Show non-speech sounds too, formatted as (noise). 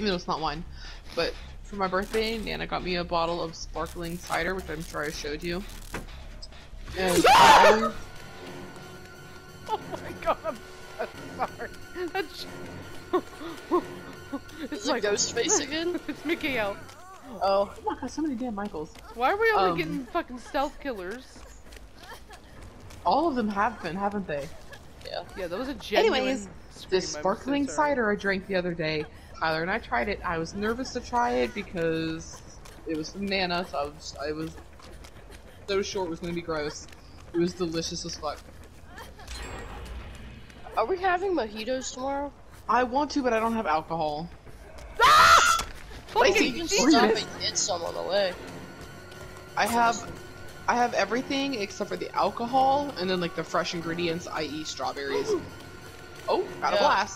even though it's not wine. But for my birthday, Nana got me a bottle of sparkling cider, which I'm sure I showed you. And (laughs) I Oh my god, I'm so sorry. That's... (laughs) it's Is it like Ghostface (laughs) again? it's Michael. Oh. oh my god, so many damn Michaels. Why are we only Um, getting fucking stealth killers? All of them have been, haven't they? Yeah. Yeah, that was a genuine. Anyways, This I'm so sparkling cider I drank the other day, Tyler and I tried it. I was nervous to try it because it was from Nana, so I was, I was so sure it was going to be gross. It was delicious as fuck. Are we having mojitos tomorrow? I want to, but I don't have alcohol. Ah! Fucking Lacy. You can stop and get some on the way. I have, I have everything except for the alcohol and then like the fresh ingredients, i.e., strawberries. Oh, got a blast.